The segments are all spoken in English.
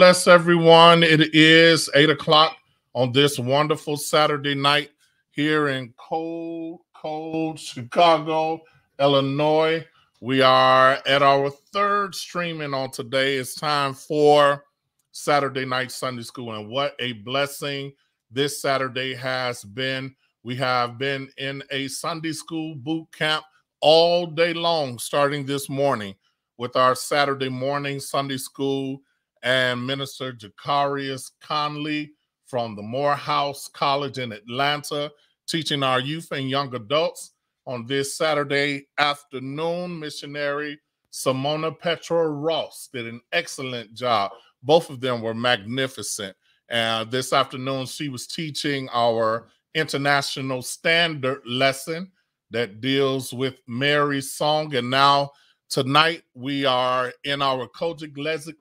Bless everyone. It is eight o'clock on this wonderful Saturday night here in cold, cold Chicago, Illinois. We are at our third streaming on today. It's time for Saturday night Sunday school, and what a blessing this Saturday has been. We have been in a Sunday school boot camp all day long, starting this morning with our Saturday morning Sunday school and Minister Jacarius Conley from the Morehouse College in Atlanta, teaching our youth and young adults on this Saturday afternoon. Missionary Simona Petra Ross did an excellent job. Both of them were magnificent. And this afternoon, she was teaching our international standard lesson that deals with Mary's song. And now Tonight, we are in our COGIC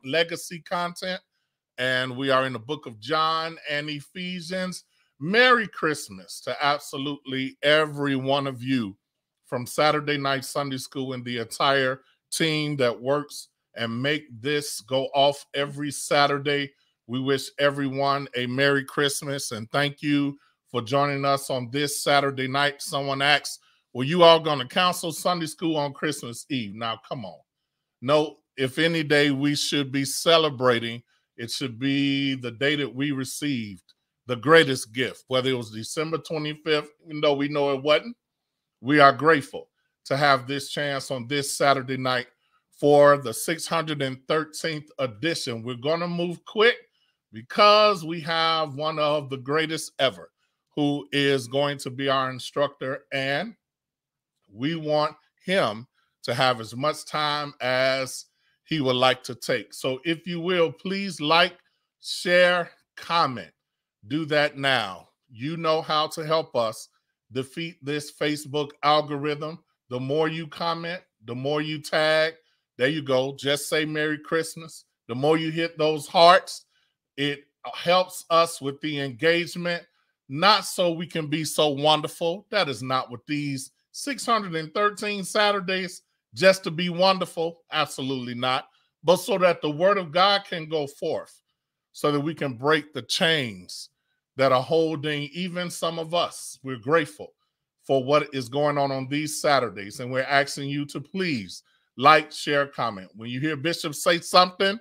legacy content, and we are in the book of John and Ephesians. Merry Christmas to absolutely every one of you from Saturday Night Sunday School and the entire team that works and make this go off every Saturday. We wish everyone a Merry Christmas and thank you for joining us on this Saturday night. Someone asked, well, you all going to counsel Sunday school on Christmas Eve. Now, come on. No, if any day we should be celebrating, it should be the day that we received the greatest gift, whether it was December 25th, even though we know it wasn't. We are grateful to have this chance on this Saturday night for the 613th edition. We're going to move quick because we have one of the greatest ever who is going to be our instructor and we want him to have as much time as he would like to take. So if you will, please like, share, comment. Do that now. You know how to help us defeat this Facebook algorithm. The more you comment, the more you tag. There you go. Just say Merry Christmas. The more you hit those hearts, it helps us with the engagement. Not so we can be so wonderful. That is not what these 613 Saturdays just to be wonderful? Absolutely not. But so that the word of God can go forth, so that we can break the chains that are holding even some of us. We're grateful for what is going on on these Saturdays. And we're asking you to please like, share, comment. When you hear Bishop say something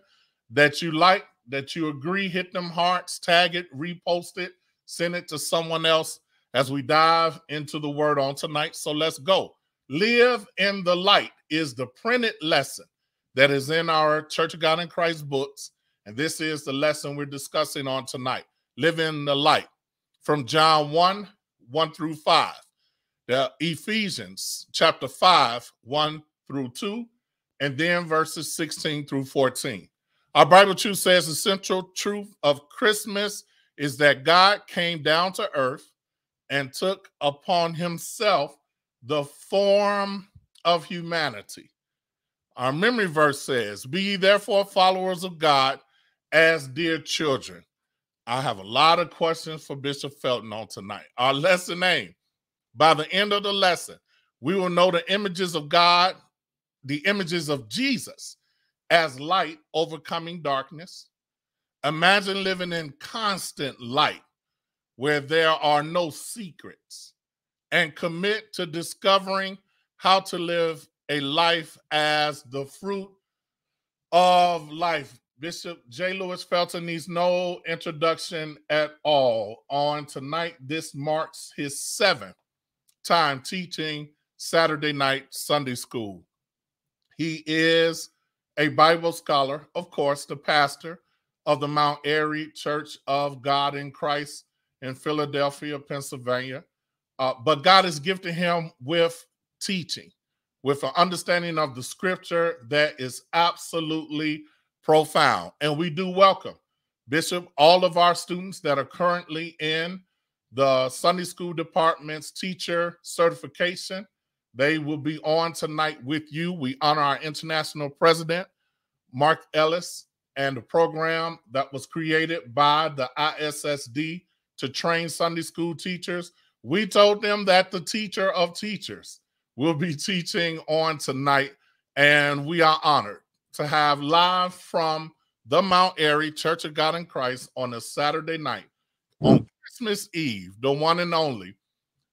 that you like, that you agree, hit them hearts, tag it, repost it, send it to someone else as we dive into the word on tonight. So let's go. Live in the light is the printed lesson that is in our Church of God in Christ books. And this is the lesson we're discussing on tonight. Live in the light from John 1 1 through 5. The Ephesians chapter 5, 1 through 2, and then verses 16 through 14. Our Bible truth says the central truth of Christmas is that God came down to earth and took upon himself the form of humanity. Our memory verse says, Be ye therefore followers of God as dear children. I have a lot of questions for Bishop Felton on tonight. Our lesson name. By the end of the lesson, we will know the images of God, the images of Jesus as light overcoming darkness. Imagine living in constant light where there are no secrets and commit to discovering how to live a life as the fruit of life. Bishop J. Louis Felton needs no introduction at all. On tonight, this marks his seventh time teaching Saturday night Sunday school. He is a Bible scholar, of course, the pastor of the Mount Airy Church of God in Christ in Philadelphia, Pennsylvania. Uh, but God has gifted him with teaching, with an understanding of the scripture that is absolutely profound. And we do welcome, Bishop, all of our students that are currently in the Sunday school department's teacher certification. They will be on tonight with you. We honor our international president, Mark Ellis, and the program that was created by the ISSD to train Sunday school teachers. We told them that the teacher of teachers will be teaching on tonight, and we are honored to have live from the Mount Airy Church of God in Christ on a Saturday night on mm. Christmas Eve, the one and only.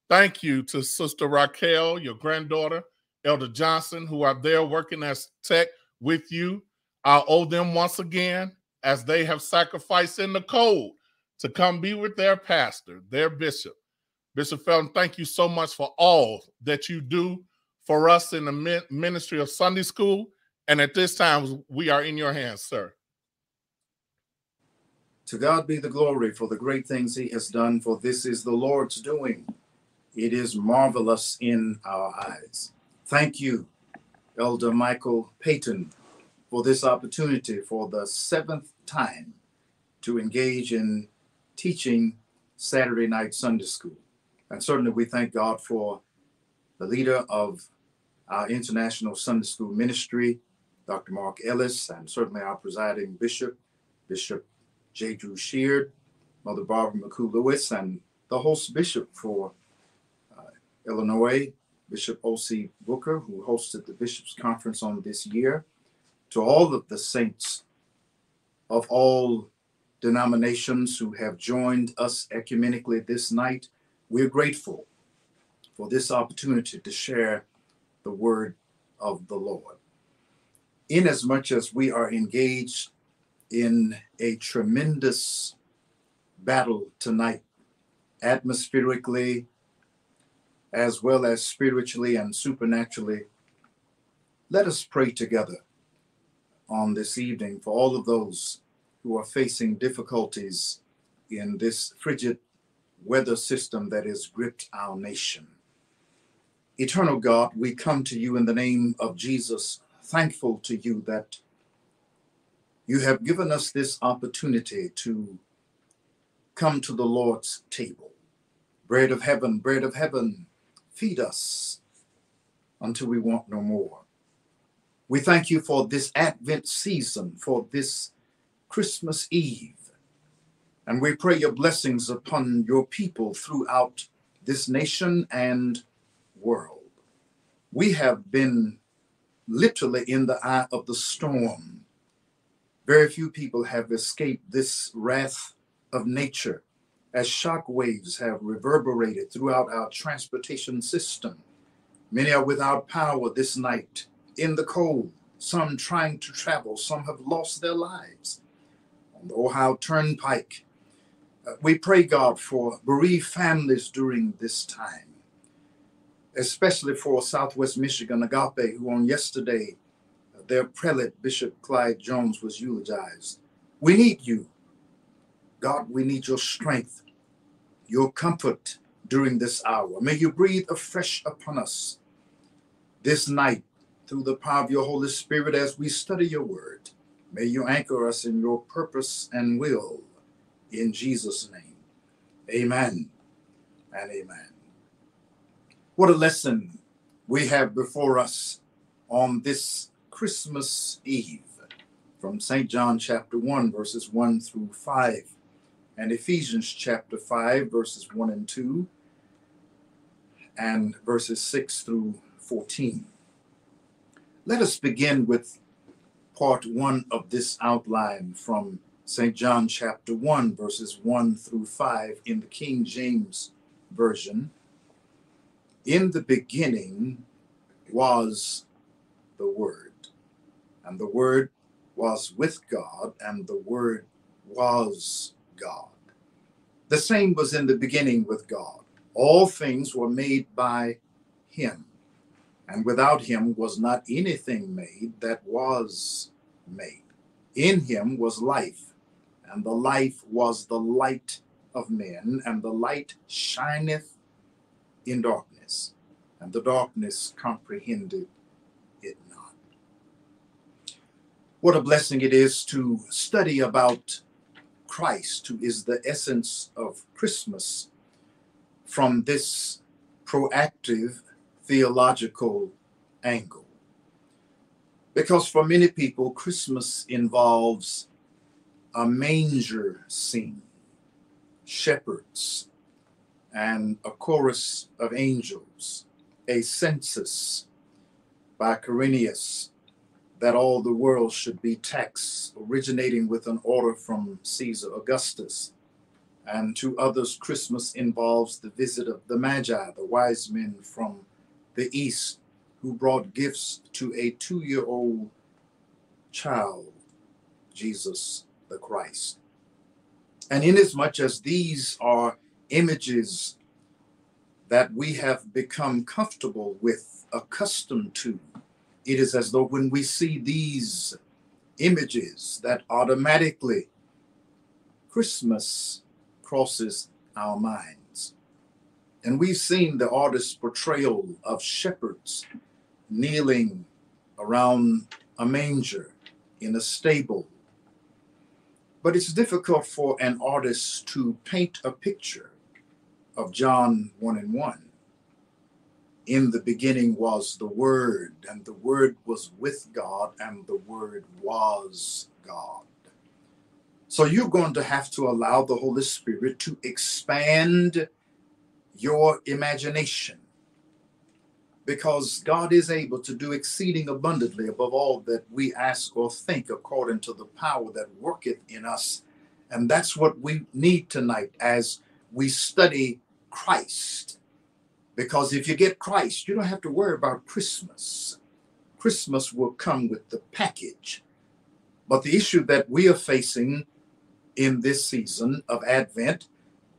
Thank you to Sister Raquel, your granddaughter, Elder Johnson, who are there working as tech with you. I owe them once again as they have sacrificed in the cold to come be with their pastor, their bishop. Bishop Felton, thank you so much for all that you do for us in the ministry of Sunday school. And at this time, we are in your hands, sir. To God be the glory for the great things he has done, for this is the Lord's doing. It is marvelous in our eyes. Thank you, Elder Michael Payton, for this opportunity for the seventh time to engage in teaching Saturday night Sunday school. And certainly we thank God for the leader of our International Sunday School Ministry, Dr. Mark Ellis, and certainly our presiding bishop, Bishop J. Drew Sheard, Mother Barbara McCoo Lewis, and the host bishop for uh, Illinois, Bishop O.C. Booker, who hosted the Bishops' Conference on this year, to all of the saints of all denominations who have joined us ecumenically this night. We're grateful for this opportunity to share the word of the Lord. Inasmuch as we are engaged in a tremendous battle tonight, atmospherically, as well as spiritually and supernaturally, let us pray together on this evening for all of those who are facing difficulties in this frigid weather system that has gripped our nation. Eternal God, we come to you in the name of Jesus, thankful to you that you have given us this opportunity to come to the Lord's table. Bread of heaven, bread of heaven, feed us until we want no more. We thank you for this Advent season, for this Christmas Eve. And we pray your blessings upon your people throughout this nation and world. We have been literally in the eye of the storm. Very few people have escaped this wrath of nature as shock waves have reverberated throughout our transportation system. Many are without power this night in the cold, some trying to travel, some have lost their lives Ohio Turnpike. Uh, we pray, God, for bereaved families during this time, especially for Southwest Michigan Agape, who on yesterday, uh, their prelate, Bishop Clyde Jones, was eulogized. We need you. God, we need your strength, your comfort during this hour. May you breathe afresh upon us this night through the power of your Holy Spirit as we study your word. May you anchor us in your purpose and will. In Jesus' name. Amen and amen. What a lesson we have before us on this Christmas Eve from St. John chapter 1, verses 1 through 5, and Ephesians chapter 5, verses 1 and 2, and verses 6 through 14. Let us begin with part one of this outline from St. John chapter 1, verses 1 through 5 in the King James Version. In the beginning was the Word, and the Word was with God, and the Word was God. The same was in the beginning with God. All things were made by Him and without him was not anything made that was made. In him was life, and the life was the light of men, and the light shineth in darkness, and the darkness comprehended it not. What a blessing it is to study about Christ, who is the essence of Christmas, from this proactive theological angle. Because for many people, Christmas involves a manger scene, shepherds, and a chorus of angels, a census by Quirinius that all the world should be taxed, originating with an order from Caesar Augustus. And to others, Christmas involves the visit of the Magi, the wise men from the east, who brought gifts to a two year old child, Jesus the Christ. And inasmuch as these are images that we have become comfortable with, accustomed to, it is as though when we see these images that automatically Christmas crosses our minds. And we've seen the artist's portrayal of shepherds kneeling around a manger in a stable. But it's difficult for an artist to paint a picture of John 1 and 1 in the beginning was the Word, and the Word was with God, and the Word was God. So you're going to have to allow the Holy Spirit to expand your imagination because God is able to do exceeding abundantly above all that we ask or think according to the power that worketh in us. And that's what we need tonight as we study Christ because if you get Christ, you don't have to worry about Christmas. Christmas will come with the package. But the issue that we are facing in this season of Advent,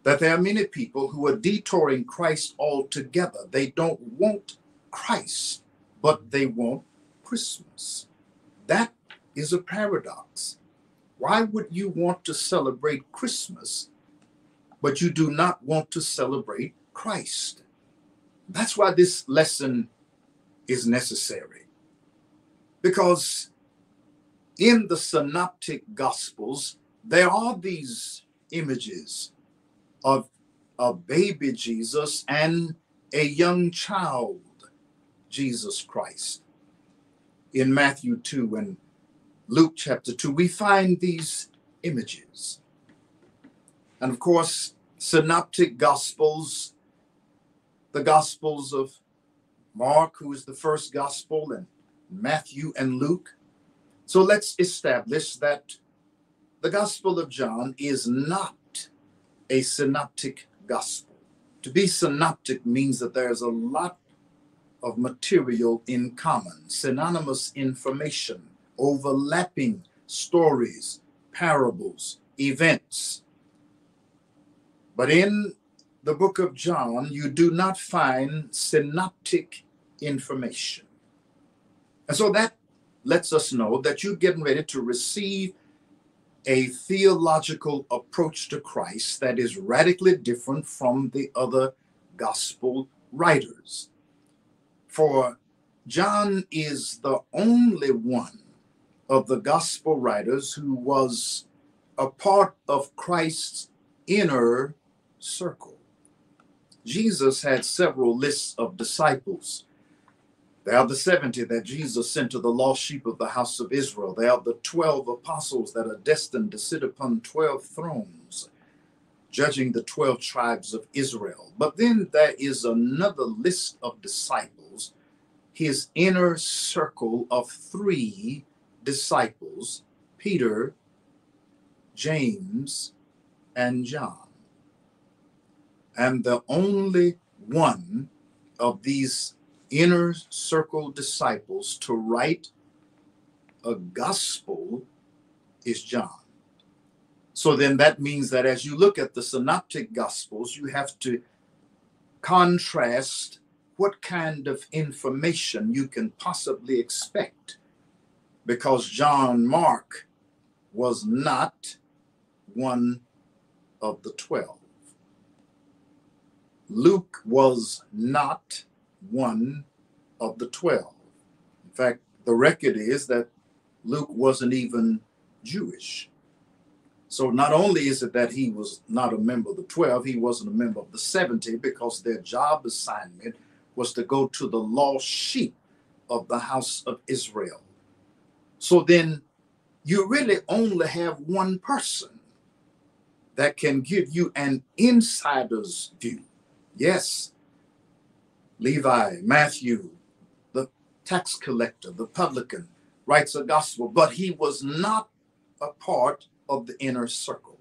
that there are many people who are detouring Christ altogether. They don't want Christ, but they want Christmas. That is a paradox. Why would you want to celebrate Christmas, but you do not want to celebrate Christ? That's why this lesson is necessary. Because in the synoptic gospels, there are these images of a baby Jesus and a young child, Jesus Christ. In Matthew 2 and Luke chapter 2, we find these images. And of course, synoptic gospels the Gospels of Mark, who is the first Gospel, and Matthew and Luke. So let's establish that the Gospel of John is not a synoptic gospel. To be synoptic means that there's a lot of material in common, synonymous information, overlapping stories, parables, events. But in the book of John, you do not find synoptic information. And so that lets us know that you're getting ready to receive a theological approach to Christ that is radically different from the other gospel writers. For John is the only one of the gospel writers who was a part of Christ's inner circle. Jesus had several lists of disciples. There are the 70 that Jesus sent to the lost sheep of the house of Israel. They are the 12 apostles that are destined to sit upon 12 thrones, judging the 12 tribes of Israel. But then there is another list of disciples, his inner circle of three disciples Peter, James, and John. And the only one of these inner circle disciples to write a gospel is John. So then that means that as you look at the synoptic gospels, you have to contrast what kind of information you can possibly expect because John Mark was not one of the 12. Luke was not one of the 12. In fact, the record is that Luke wasn't even Jewish. So not only is it that he was not a member of the 12, he wasn't a member of the 70 because their job assignment was to go to the lost sheep of the house of Israel. So then you really only have one person that can give you an insider's view Yes, Levi, Matthew, the tax collector, the publican, writes a gospel, but he was not a part of the inner circle.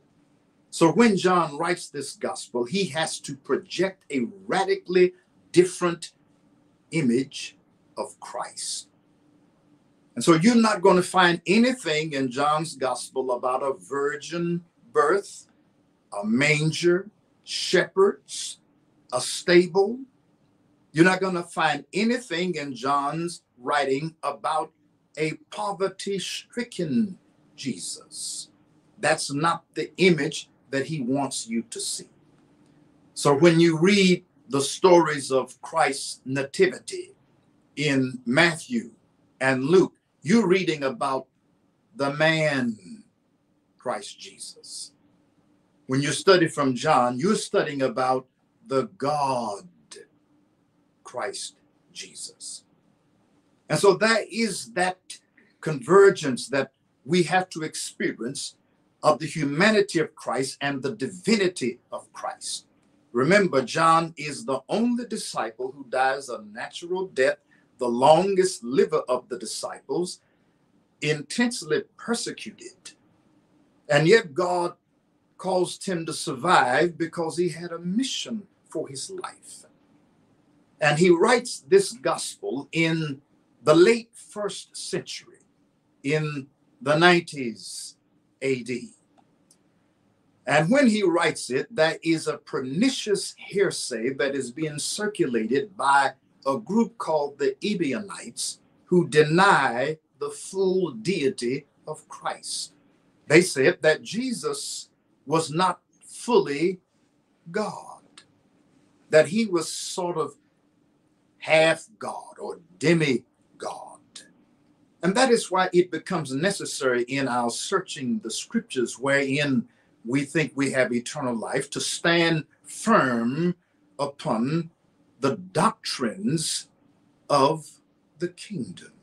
So when John writes this gospel, he has to project a radically different image of Christ. And so you're not going to find anything in John's gospel about a virgin birth, a manger, shepherds, a stable. You're not going to find anything in John's writing about a poverty stricken Jesus. That's not the image that he wants you to see. So when you read the stories of Christ's nativity in Matthew and Luke, you're reading about the man, Christ Jesus. When you study from John, you're studying about the God, Christ Jesus. And so that is that convergence that we have to experience of the humanity of Christ and the divinity of Christ. Remember, John is the only disciple who dies a natural death, the longest liver of the disciples, intensely persecuted. And yet, God caused him to survive because he had a mission for his life. And he writes this gospel in the late first century, in the 90s AD. And when he writes it, that is a pernicious hearsay that is being circulated by a group called the Ebionites who deny the full deity of Christ. They said that Jesus was not fully God, that he was sort of half God or demi God. And that is why it becomes necessary in our searching the scriptures, wherein we think we have eternal life, to stand firm upon the doctrines of the kingdom.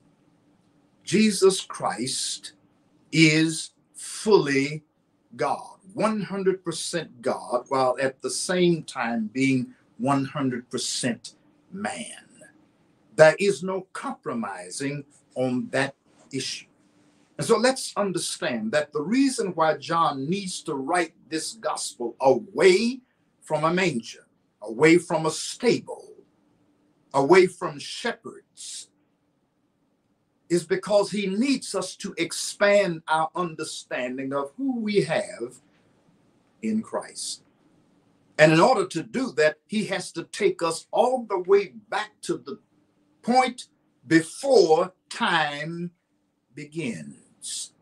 Jesus Christ is fully God, 100% God, while at the same time being 100% man. There is no compromising on that issue. And so let's understand that the reason why John needs to write this gospel away from a manger, away from a stable, away from shepherds, is because he needs us to expand our understanding of who we have in Christ. And in order to do that, he has to take us all the way back to the point before time begins.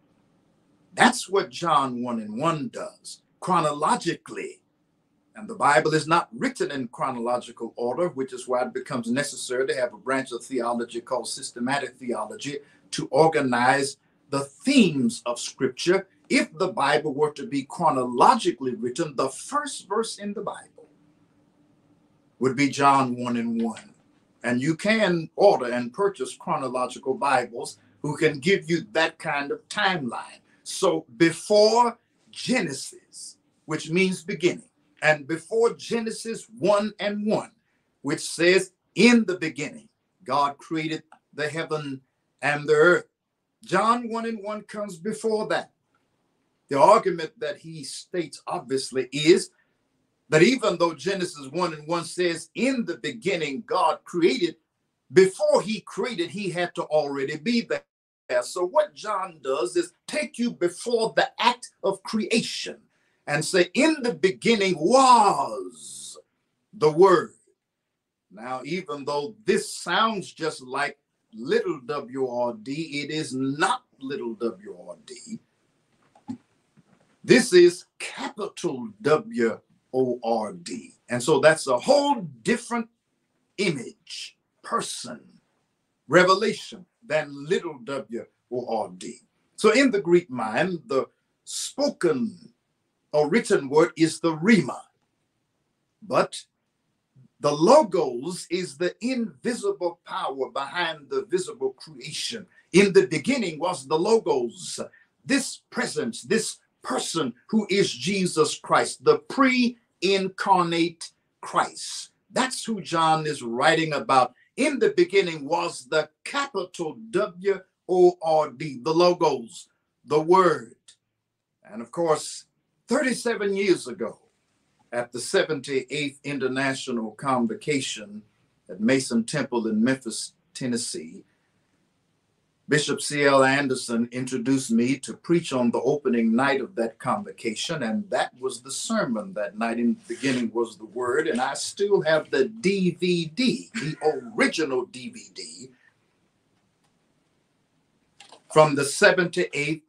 That's what John 1 and 1 does chronologically. And the Bible is not written in chronological order, which is why it becomes necessary to have a branch of theology called systematic theology to organize the themes of Scripture. If the Bible were to be chronologically written, the first verse in the Bible would be John 1 and 1. And you can order and purchase chronological Bibles who can give you that kind of timeline. So before Genesis, which means beginning, and before Genesis 1 and 1, which says, In the beginning, God created the heaven and the earth. John 1 and 1 comes before that. The argument that he states, obviously, is that even though Genesis 1 and 1 says, in the beginning, God created, before he created, he had to already be there. So, what John does is take you before the act of creation and say, in the beginning was the word. Now, even though this sounds just like little WRD, it is not little WRD. This is capital W O R D. And so that's a whole different image, person, revelation than little w o r d. So in the Greek mind, the spoken or written word is the rhema. But the logos is the invisible power behind the visible creation. In the beginning was the logos, this presence, this person who is Jesus Christ, the pre incarnate Christ. That's who John is writing about. In the beginning was the capital W O R D, the logos, the word. And of course, 37 years ago, at the 78th International Convocation at Mason Temple in Memphis, Tennessee, Bishop C.L. Anderson introduced me to preach on the opening night of that convocation, and that was the sermon that night. In the beginning was the word, and I still have the DVD, the original DVD from the 78th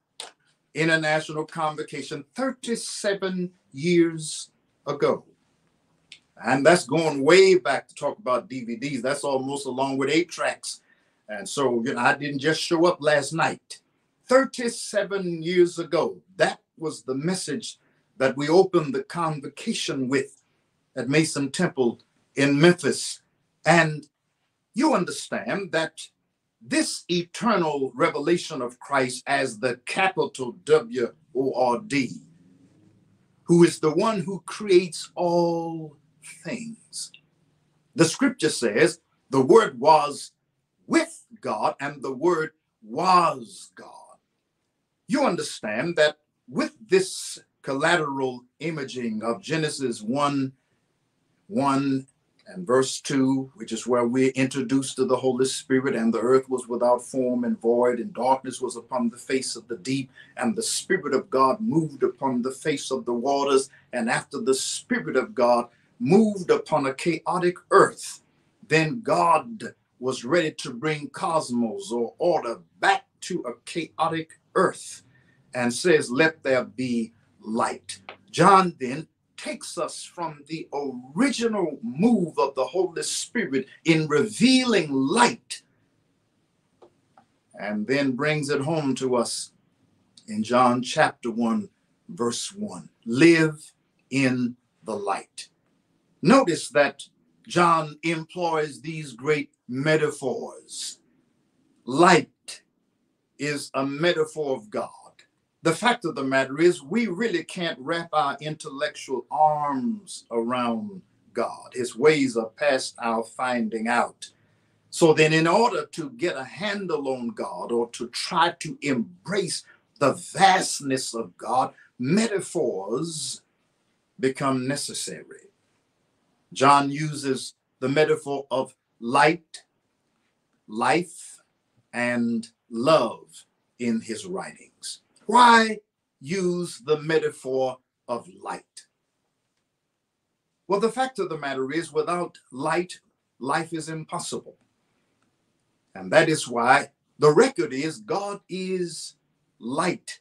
International Convocation 37 years ago. And that's going way back to talk about DVDs. That's almost along with eight tracks and so, you know, I didn't just show up last night. 37 years ago, that was the message that we opened the convocation with at Mason Temple in Memphis. And you understand that this eternal revelation of Christ as the capital W O R D, who is the one who creates all things. The scripture says the word was with God and the Word was God. You understand that with this collateral imaging of Genesis 1 1 and verse 2, which is where we're introduced to the Holy Spirit, and the earth was without form and void, and darkness was upon the face of the deep, and the Spirit of God moved upon the face of the waters. And after the Spirit of God moved upon a chaotic earth, then God was ready to bring cosmos or order back to a chaotic earth and says, Let there be light. John then takes us from the original move of the Holy Spirit in revealing light and then brings it home to us in John chapter 1, verse 1. Live in the light. Notice that John employs these great metaphors. Light is a metaphor of God. The fact of the matter is, we really can't wrap our intellectual arms around God. His ways are past our finding out. So then, in order to get a handle on God or to try to embrace the vastness of God, metaphors become necessary. John uses the metaphor of light, life, and love in his writings. Why use the metaphor of light? Well, the fact of the matter is, without light, life is impossible. And that is why the record is God is light,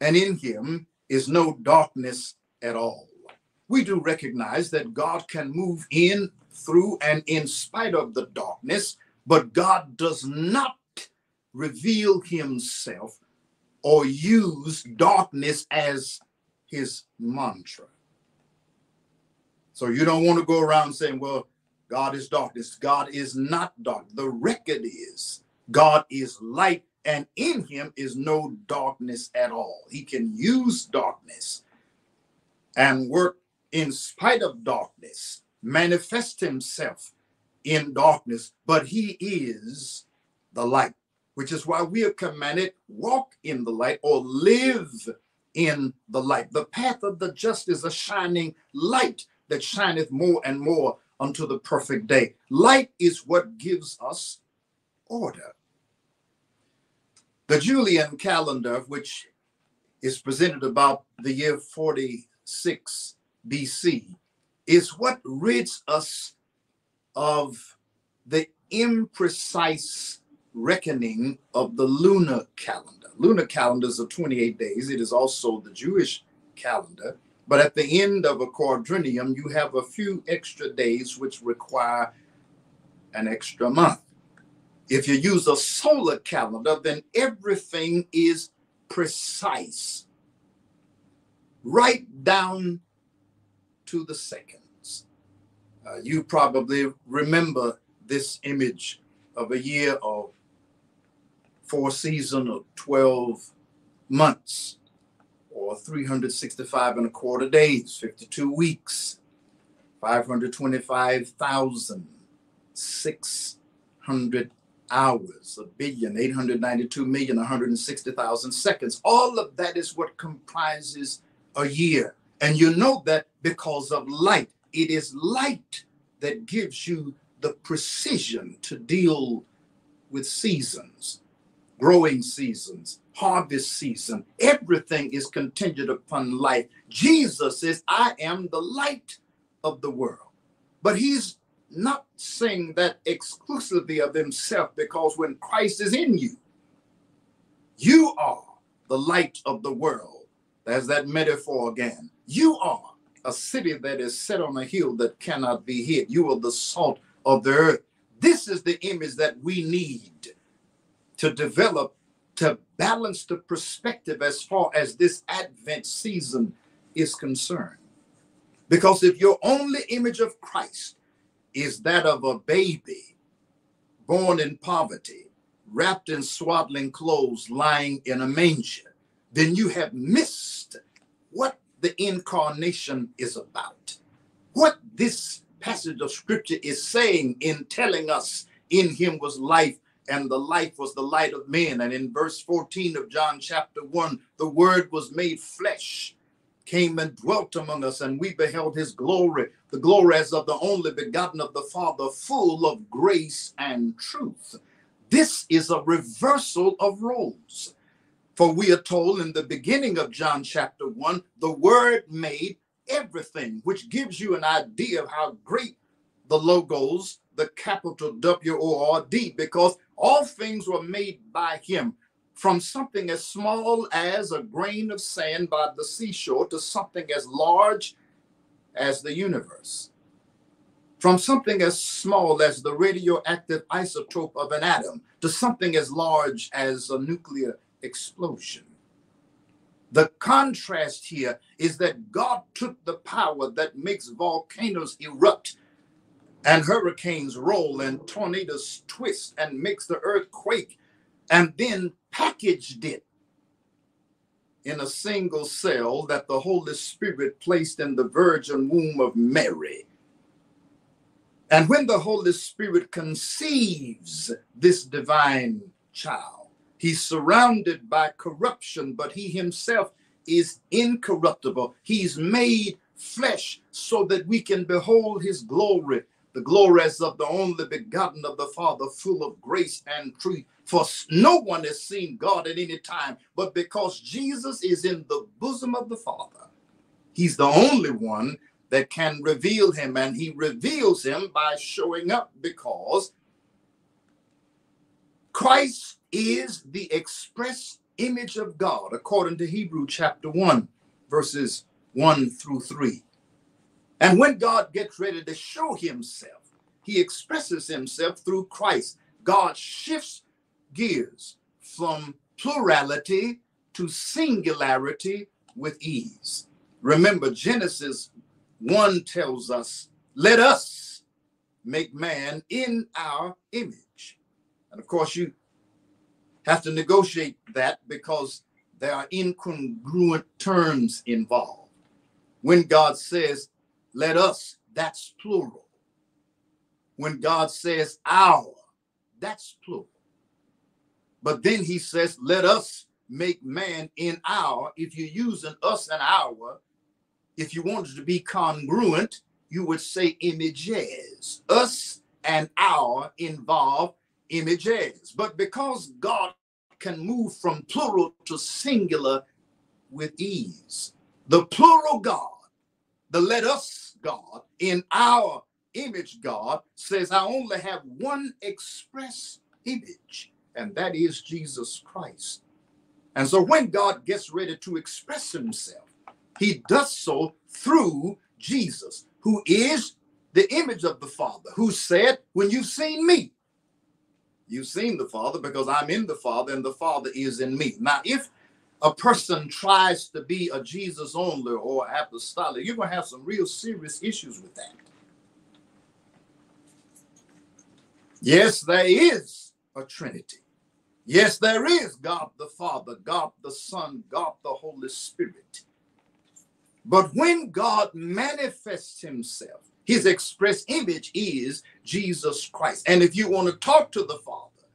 and in him is no darkness at all. We do recognize that God can move in through and in spite of the darkness, but God does not reveal himself or use darkness as his mantra. So you don't want to go around saying, well, God is darkness. God is not dark. The record is God is light, and in him is no darkness at all. He can use darkness and work in spite of darkness manifest himself in darkness, but he is the light, which is why we are commanded walk in the light or live in the light. The path of the just is a shining light that shineth more and more unto the perfect day. Light is what gives us order. The Julian calendar, which is presented about the year 46 BC, is what rids us of the imprecise reckoning of the lunar calendar. Lunar calendars are 28 days. It is also the Jewish calendar. But at the end of a quadrennium, you have a few extra days which require an extra month. If you use a solar calendar, then everything is precise, right down to the seconds. Uh, you probably remember this image of a year of four season of 12 months or 365 and a quarter days, 52 weeks, 525,600 hours, a billion, 892 million, 160,000 seconds. All of that is what comprises a year. And you know that because of light. It is light that gives you the precision to deal with seasons, growing seasons, harvest season. Everything is contingent upon light. Jesus says, I am the light of the world. But he's not saying that exclusively of himself because when Christ is in you, you are the light of the world. There's that metaphor again. You are a city that is set on a hill that cannot be hid. You are the salt of the earth. This is the image that we need to develop to balance the perspective as far as this Advent season is concerned. Because if your only image of Christ is that of a baby born in poverty, wrapped in swaddling clothes, lying in a manger, then you have missed what the incarnation is about. What this passage of scripture is saying in telling us in him was life and the life was the light of men. And in verse 14 of John chapter 1, the word was made flesh, came and dwelt among us, and we beheld his glory, the glory as of the only begotten of the Father, full of grace and truth. This is a reversal of roles. For we are told in the beginning of John chapter 1, the word made everything, which gives you an idea of how great the logos, the capital W O R D, because all things were made by him. From something as small as a grain of sand by the seashore to something as large as the universe. From something as small as the radioactive isotope of an atom to something as large as a nuclear explosion. The contrast here is that God took the power that makes volcanoes erupt and hurricanes roll and tornadoes twist and makes the earth quake and then packaged it in a single cell that the Holy Spirit placed in the virgin womb of Mary. And when the Holy Spirit conceives this divine child, He's surrounded by corruption, but he himself is incorruptible. He's made flesh so that we can behold his glory, the glory as of the only begotten of the Father, full of grace and truth. For no one has seen God at any time, but because Jesus is in the bosom of the Father, he's the only one that can reveal him, and he reveals him by showing up because Christ is the express image of God, according to Hebrew chapter 1, verses 1 through 3. And when God gets ready to show himself, he expresses himself through Christ. God shifts gears from plurality to singularity with ease. Remember, Genesis 1 tells us, let us make man in our image. And of course, you have to negotiate that because there are incongruent terms involved. When God says, let us, that's plural. When God says our, that's plural. But then he says, let us make man in our. If you're using us and our, if you wanted to be congruent, you would say images. Us and our involve images. But because God can move from plural to singular with ease. The plural God, the let us God, in our image God, says, I only have one express image, and that is Jesus Christ. And so when God gets ready to express himself, he does so through Jesus, who is the image of the Father, who said, When you've seen me, You've seen the Father because I'm in the Father and the Father is in me. Now, if a person tries to be a Jesus only or apostolic, you're going to have some real serious issues with that. Yes, there is a Trinity. Yes, there is God the Father, God the Son, God the Holy Spirit. But when God manifests himself, his express image is Jesus Christ. And if you want to talk to the Father,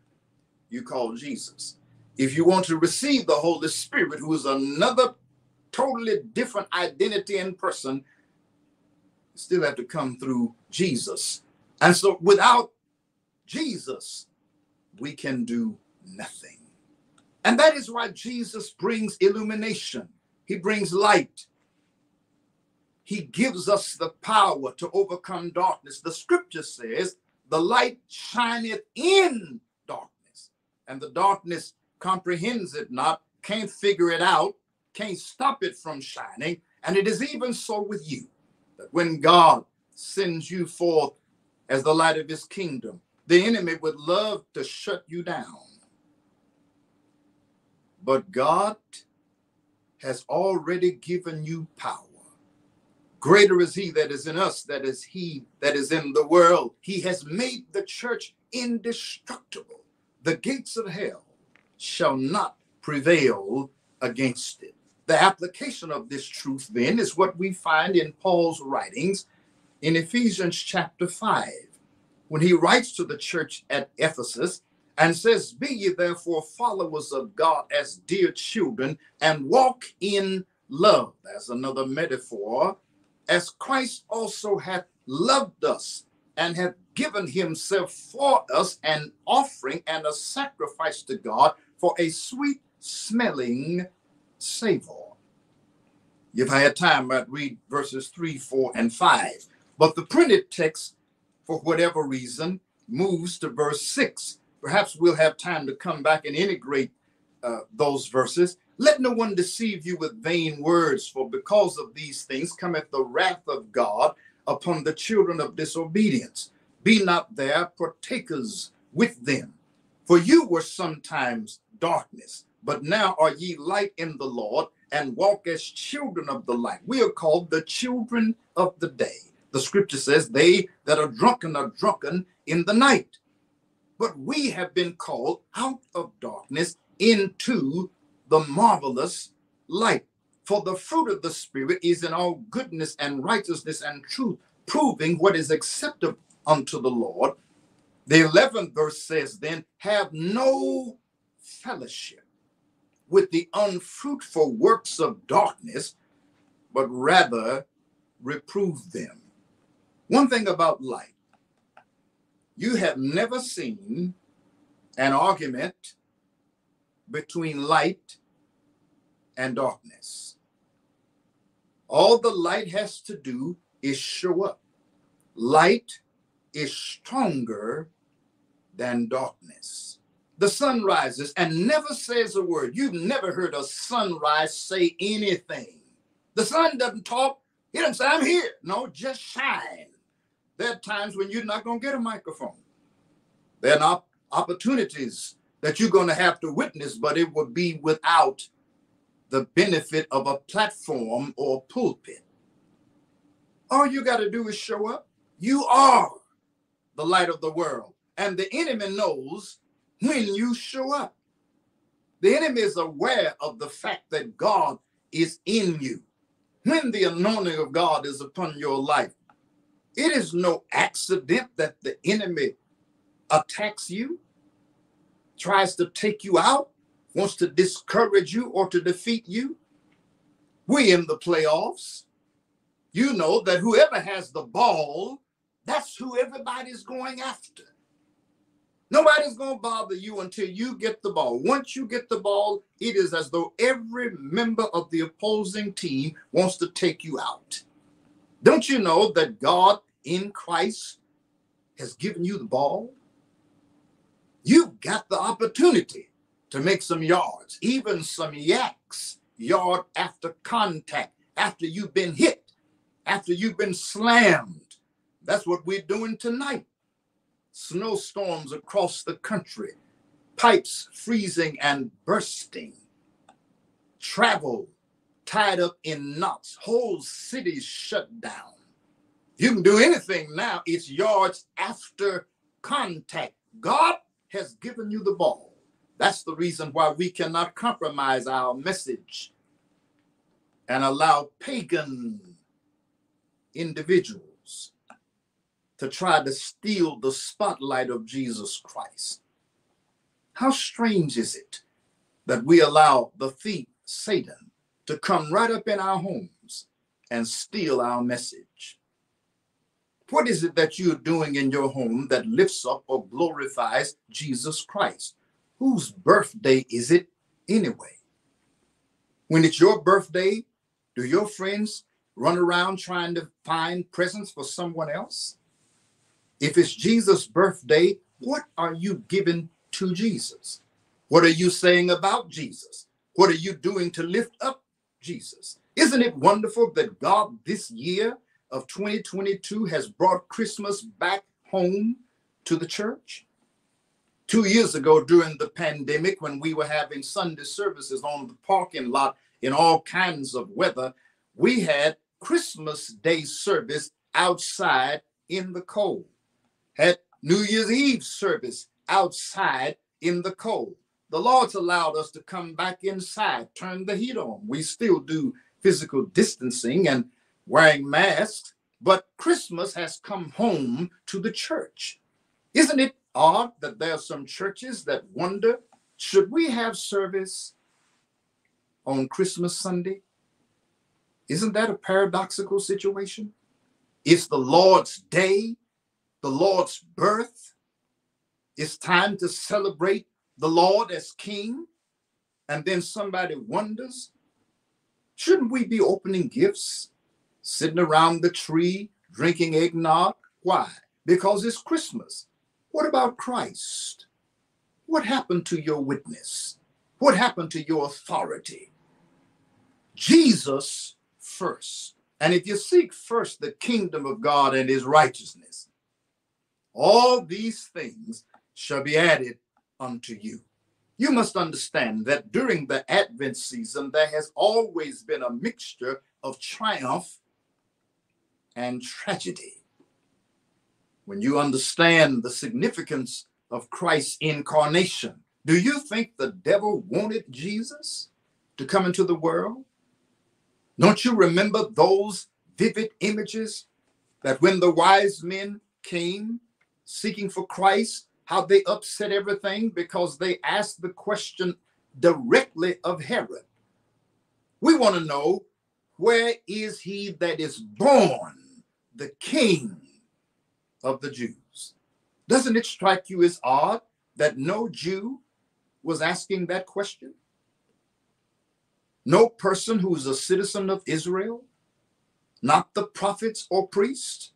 you call Jesus. If you want to receive the Holy Spirit, who is another totally different identity and person, you still have to come through Jesus. And so without Jesus, we can do nothing. And that is why Jesus brings illumination, He brings light. He gives us the power to overcome darkness. The scripture says, The light shineth in darkness, and the darkness comprehends it not, can't figure it out, can't stop it from shining. And it is even so with you that when God sends you forth as the light of his kingdom, the enemy would love to shut you down. But God has already given you power. Greater is he that is in us, that is he that is in the world. He has made the church indestructible. The gates of hell shall not prevail against it. The application of this truth, then, is what we find in Paul's writings in Ephesians chapter 5, when he writes to the church at Ephesus and says, Be ye therefore followers of God as dear children, and walk in love. That's another metaphor. As Christ also hath loved us and hath given himself for us an offering and a sacrifice to God for a sweet smelling savor. If I had time, I'd read verses 3, 4, and 5. But the printed text, for whatever reason, moves to verse 6. Perhaps we'll have time to come back and integrate uh, those verses. Let no one deceive you with vain words, for because of these things cometh the wrath of God upon the children of disobedience. Be not there partakers with them. For you were sometimes darkness, but now are ye light in the Lord and walk as children of the light. We are called the children of the day. The scripture says, They that are drunken are drunken in the night. But we have been called out of darkness into the marvelous light. For the fruit of the Spirit is in all goodness and righteousness and truth, proving what is acceptable unto the Lord. The 11th verse says, Then have no fellowship with the unfruitful works of darkness, but rather reprove them. One thing about light, you have never seen an argument between light and darkness. All the light has to do is show up. Light is stronger than darkness the sun rises and never says a word. You've never heard a sunrise say anything. The sun doesn't talk. He doesn't say, I'm here. No, just shine. There are times when you're not going to get a microphone. There are op- opportunities that you're going to have to witness, but it will be without the benefit of a platform or a pulpit. All you got to do is show up. You are the light of the world. And the enemy knows when you show up. The enemy is aware of the fact that God is in you. When the anointing of God is upon your life, it is no accident that the enemy attacks you, tries to take you out, wants to discourage you or to defeat you. We in the playoffs. You know that whoever has the ball, that's who everybody's going after. Nobody's going to bother you until you get the ball. Once you get the ball, it is as though every member of the opposing team wants to take you out. Don't you know that God in Christ has given you the ball? Got the opportunity to make some yards, even some yaks, yard after contact, after you've been hit, after you've been slammed. That's what we're doing tonight snowstorms across the country, pipes freezing and bursting, travel tied up in knots, whole cities shut down. You can do anything now, it's yards after contact. God has given you the ball. That's the reason why we cannot compromise our message and allow pagan individuals to try to steal the spotlight of Jesus Christ. How strange is it that we allow the thief, Satan, to come right up in our homes and steal our message? What is it that you're doing in your home that lifts up or glorifies Jesus Christ? Whose birthday is it anyway? When it's your birthday, do your friends run around trying to find presents for someone else? If it's Jesus' birthday, what are you giving to Jesus? What are you saying about Jesus? What are you doing to lift up Jesus? Isn't it wonderful that God this year of 2022 has brought Christmas back home to the church? Two years ago, during the pandemic, when we were having Sunday services on the parking lot in all kinds of weather, we had Christmas Day service outside in the cold, had New Year's Eve service outside in the cold. The Lord's allowed us to come back inside, turn the heat on. We still do physical distancing and wearing masks, but Christmas has come home to the church. Isn't it odd that there are some churches that wonder should we have service on Christmas Sunday? Isn't that a paradoxical situation? It's the Lord's day, the Lord's birth. It's time to celebrate the Lord as King. And then somebody wonders shouldn't we be opening gifts, sitting around the tree, drinking eggnog? Why? Because it's Christmas. What about Christ? What happened to your witness? What happened to your authority? Jesus first. And if you seek first the kingdom of God and his righteousness, all these things shall be added unto you. You must understand that during the Advent season, there has always been a mixture of triumph and tragedy. When you understand the significance of Christ's incarnation, do you think the devil wanted Jesus to come into the world? Don't you remember those vivid images that when the wise men came seeking for Christ, how they upset everything because they asked the question directly of Herod? We want to know where is he that is born the king of the Jews? Doesn't it strike you as odd that no Jew was asking that question? no person who is a citizen of Israel, not the prophets or priests,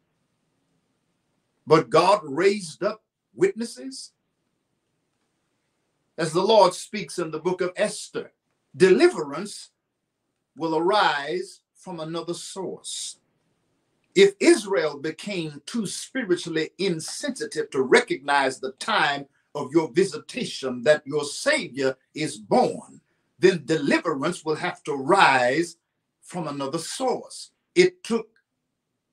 but God raised up witnesses. As the Lord speaks in the book of Esther, deliverance will arise from another source. If Israel became too spiritually insensitive to recognize the time of your visitation that your Savior is born, then deliverance will have to rise from another source. It took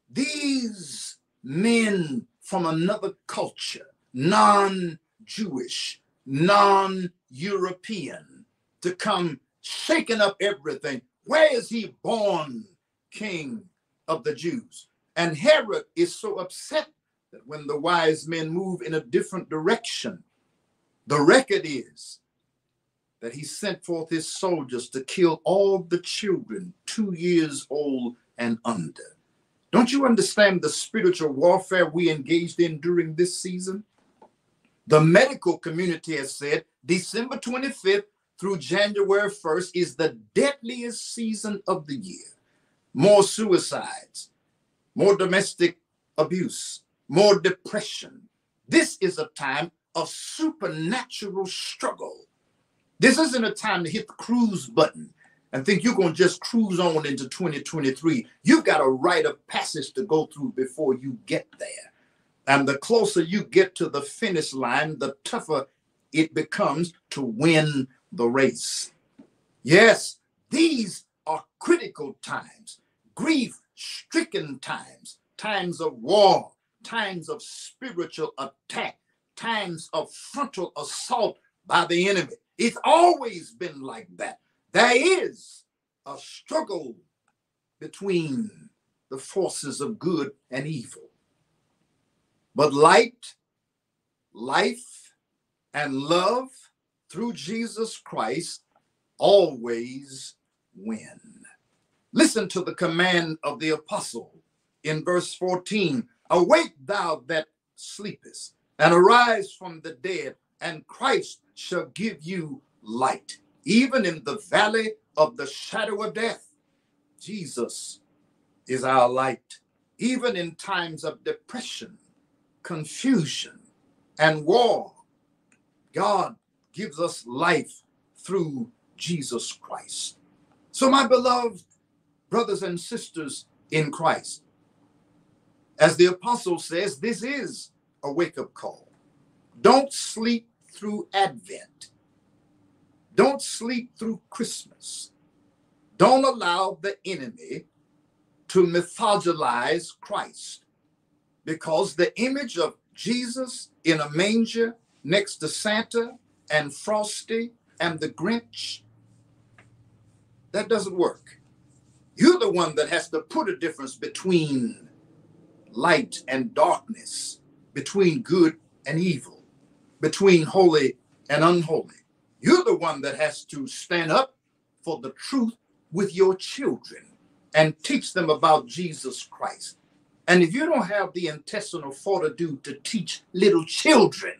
these men from another culture, non Jewish, non European, to come shaking up everything. Where is he born, king of the Jews? And Herod is so upset that when the wise men move in a different direction, the record is that he sent forth his soldiers to kill all the children two years old and under. Don't you understand the spiritual warfare we engaged in during this season? The medical community has said December 25th through January 1st is the deadliest season of the year. More suicides, more domestic abuse, more depression. This is a time of supernatural struggle this isn't a time to hit the cruise button and think you're going to just cruise on into 2023. You've got a rite of passage to go through before you get there. And the closer you get to the finish line, the tougher it becomes to win the race. Yes, these are critical times, grief stricken times, times of war, times of spiritual attack, times of frontal assault by the enemy. It's always been like that. There is a struggle between the forces of good and evil. But light, life, and love through Jesus Christ always win. Listen to the command of the apostle in verse 14 Awake thou that sleepest, and arise from the dead, and Christ shall give you light. Even in the valley of the shadow of death, Jesus is our light. Even in times of depression, confusion, and war, God gives us life through Jesus Christ. So, my beloved brothers and sisters in Christ, as the apostle says, this is a wake up call. Don't sleep through Advent. Don't sleep through Christmas. Don't allow the enemy to mythologize Christ because the image of Jesus in a manger next to Santa and Frosty and the Grinch, that doesn't work. You're the one that has to put a difference between light and darkness, between good and evil, between holy and unholy. You're the one that has to stand up for the truth with your children and teach them about Jesus Christ. And if you don't have the intestinal fortitude to teach little children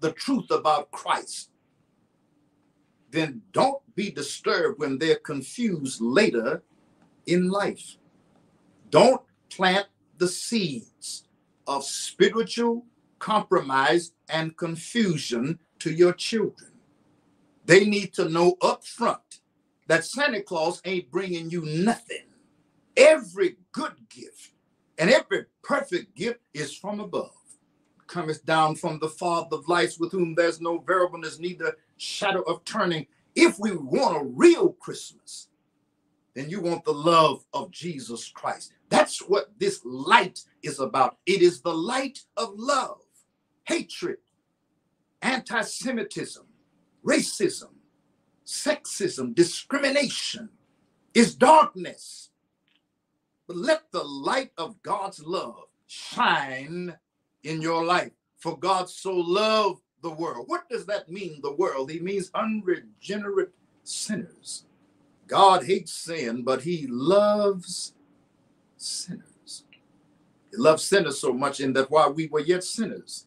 the truth about Christ, then don't be disturbed when they're confused later in life. Don't plant the seeds of spiritual compromise and confusion to your children. They need to know up front that Santa Claus ain't bringing you nothing. Every good gift and every perfect gift is from above, cometh down from the Father of lights, with whom there's no variableness, neither shadow of turning. If we want a real Christmas, then you want the love of Jesus Christ. That's what this light is about. It is the light of love, hatred, anti Semitism, racism, sexism, discrimination is darkness. But let the light of God's love shine in your life. For God so loved the world. What does that mean, the world? He means unregenerate sinners. God hates sin, but he loves sinners. He loves sinners so much in that while we were yet sinners,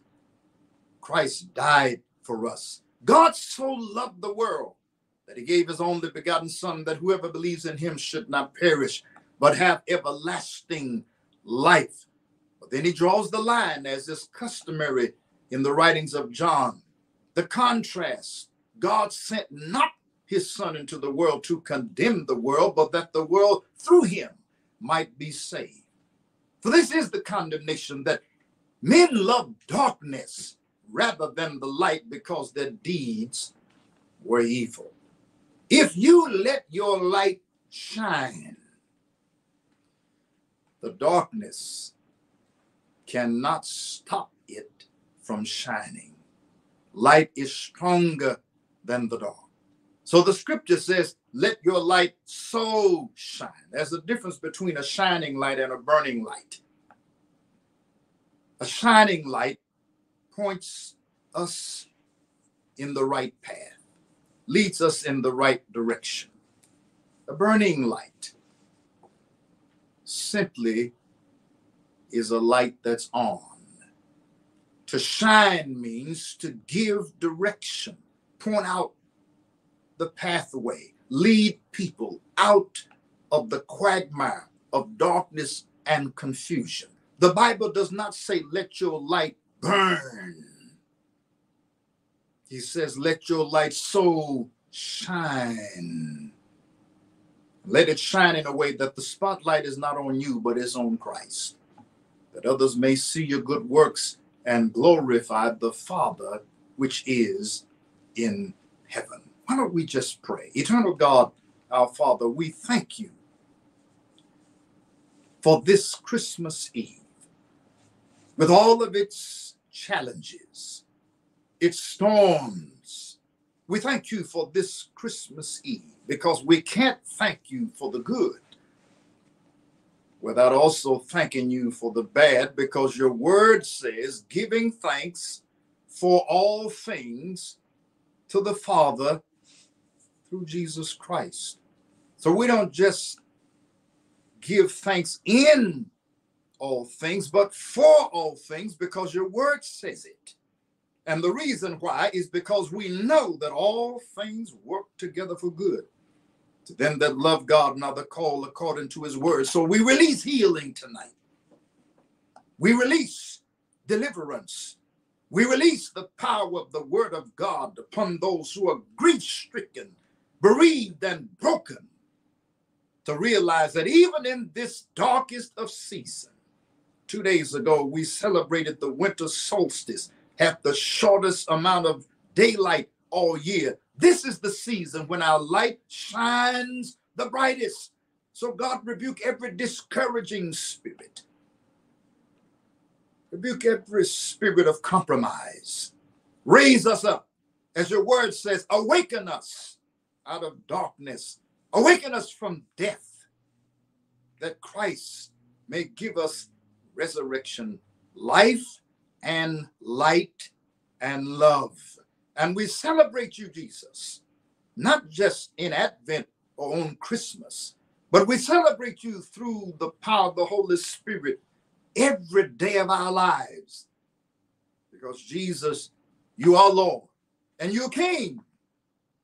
Christ died for us. God so loved the world that he gave his only begotten Son, that whoever believes in him should not perish, but have everlasting life. But then he draws the line, as is customary in the writings of John. The contrast God sent not his Son into the world to condemn the world, but that the world through him might be saved. For this is the condemnation that men love darkness rather than the light because their deeds were evil. If you let your light shine, the darkness cannot stop it from shining. Light is stronger than the dark. So the scripture says, let your light so shine. There's a difference between a shining light and a burning light. A shining light points us in the right path, leads us in the right direction. A burning light simply is a light that's on. To shine means to give direction, point out the pathway, lead people out of the quagmire of darkness and confusion. The Bible does not say, let your light burn. He says, let your light so shine. Let it shine in a way that the spotlight is not on you, but is on Christ, that others may see your good works and glorify the Father which is in heaven. Why don't we just pray? Eternal God, our Father, we thank you for this Christmas Eve with all of its challenges, its storms. We thank you for this Christmas Eve because we can't thank you for the good without also thanking you for the bad because your word says giving thanks for all things to the Father through Jesus Christ. So we don't just give thanks in all things, but for all things because your word says it. And the reason why is because we know that all things work together for good to them that love God and are the called according to his word. So we release healing tonight. We release deliverance. We release the power of the word of God upon those who are grief stricken, bereaved, and broken to realize that even in this darkest of seasons, two days ago, we celebrated the winter solstice, had the shortest amount of daylight all year. This is the season when our light shines the brightest. So, God, rebuke every discouraging spirit, rebuke every spirit of compromise. Raise us up, as your word says, awaken us out of darkness, awaken us from death, that Christ may give us resurrection, life and light and love. And we celebrate you, Jesus, not just in Advent or on Christmas, but we celebrate you through the power of the Holy Spirit every day of our lives. Because Jesus, you are Lord and you're King.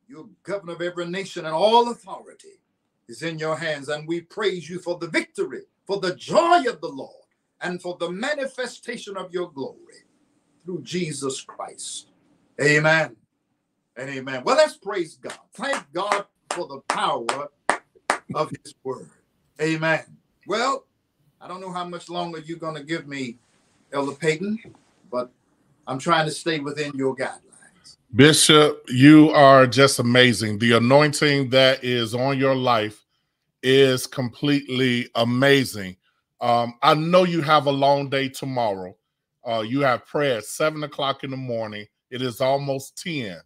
You're governor of every nation and all authority is in your hands. And we praise you for the victory, for the joy of the Lord, and for the manifestation of your glory through Jesus Christ. Amen and amen. Well, let's praise God. Thank God for the power of his word. Amen. Well, I don't know how much longer you're going to give me, Elder Payton, but I'm trying to stay within your guidelines. Bishop, you are just amazing. The anointing that is on your life is completely amazing. Um, I know you have a long day tomorrow. Uh, you have prayer at seven o'clock in the morning. It is almost 10.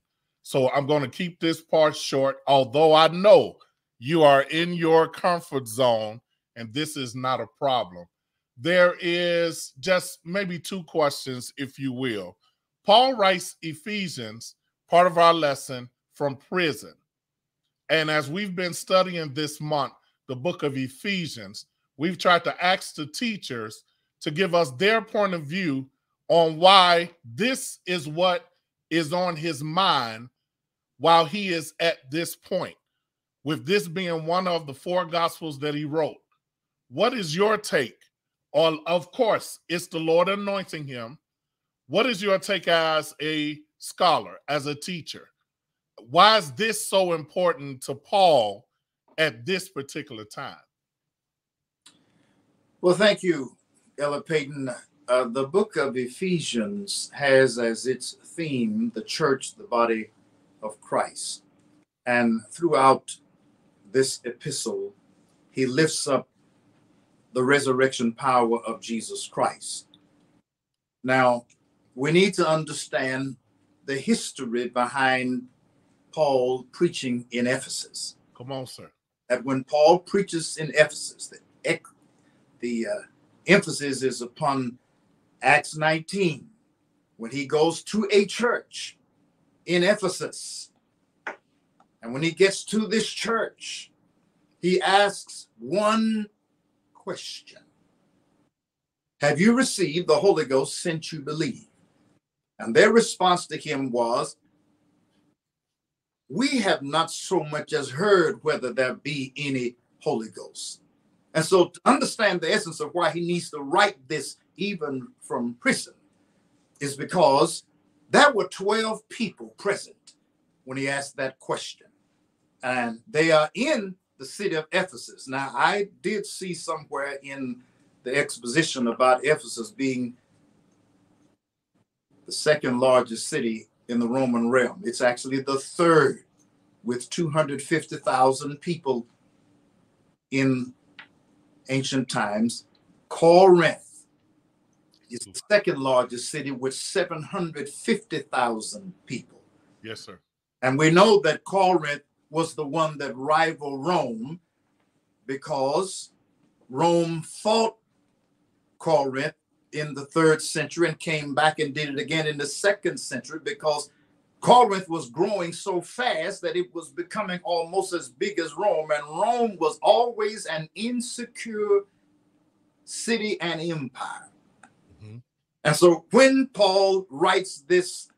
So I'm going to keep this part short, although I know you are in your comfort zone and this is not a problem. There is just maybe two questions, if you will. Paul writes Ephesians, part of our lesson, from prison. And as we've been studying this month, the book of Ephesians, we've tried to ask the teachers to give us their point of view on why this is what is on his mind while he is at this point, with this being one of the four gospels that he wrote. What is your take on, of course, it's the Lord anointing him. What is your take as a scholar, as a teacher? Why is this so important to Paul at this particular time? Well, thank you, Ella Payton. Uh, the book of Ephesians has as its theme the church, the body of Christ. And throughout this epistle, he lifts up the resurrection power of Jesus Christ. Now, we need to understand the history behind Paul preaching in Ephesus. Come on, sir. That when Paul preaches in Ephesus, the the uh, emphasis is upon Acts 19, when he goes to a church in Ephesus. And when he gets to this church, he asks one question Have you received the Holy Ghost since you believe? And their response to him was, We have not so much as heard whether there be any Holy Ghost. And so, to understand the essence of why he needs to write this even from prison is because there were 12 people present when he asked that question. And they are in the city of Ephesus. Now, I did see somewhere in the exposition about Ephesus being the second largest city in the Roman realm. It's actually the third, with 250,000 people in ancient times. Corinth is the second largest city with 750,000 people. Yes, sir. And we know that Corinth was the one that rivaled Rome because Rome fought Corinth in the third century and came back and did it again in the second century because Corinth was growing so fast that it was becoming almost as big as Rome, and Rome was always an insecure city and empire. Mm-hmm. And so when Paul writes this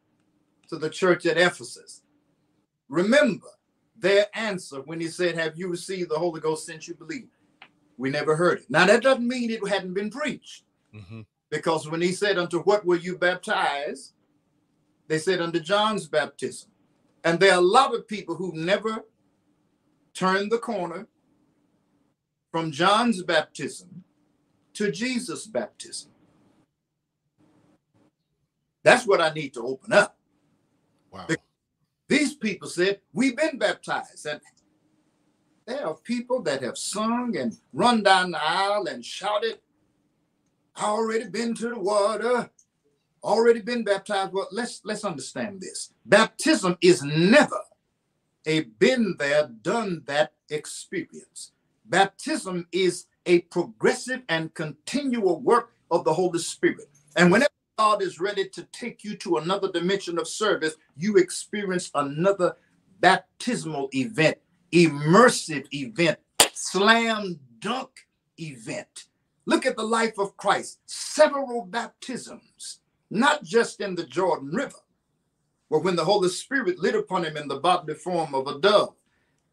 to the church at Ephesus, remember their answer when he said, Have you received the Holy Ghost since you believe? We never heard it. Now, that doesn't mean it hadn't been preached. Mm-hmm. Because when he said, Unto what were you baptized? They said, Unto John's baptism. And there are a lot of people who never turned the corner from John's baptism to Jesus' baptism. That's what I need to open up. Wow. These people said, We've been baptized. And there are people that have sung and run down the aisle and shouted, already been to the water, already been baptized. Well, let's let's understand this. Baptism is never a been there, done that experience. Baptism is a progressive and continual work of the Holy Spirit. And whenever God is ready to take you to another dimension of service, you experience another baptismal event, immersive event, slam dunk event. Look at the life of Christ. Several baptisms, not just in the Jordan River, but when the Holy Spirit lit upon him in the bodily form of a dove,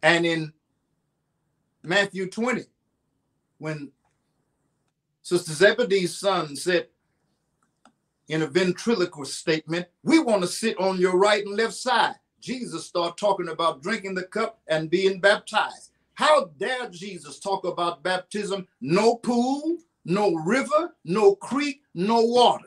and in Matthew 20, when Sister Zebedee's son said, in a ventriloquist statement, we want to sit on your right and left side. Jesus started talking about drinking the cup and being baptized. How dare Jesus talk about baptism? No pool, no river, no creek, no water.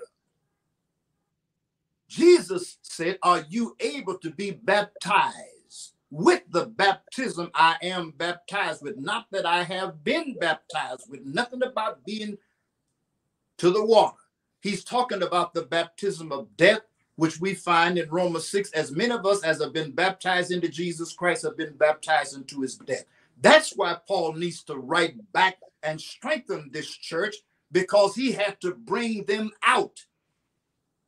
Jesus said, Are you able to be baptized with the baptism I am baptized with? Not that I have been baptized with, nothing about being to the water. He's talking about the baptism of death, which we find in Romans 6 as many of us as have been baptized into Jesus Christ have been baptized into his death. That's why Paul needs to write back and strengthen this church because he had to bring them out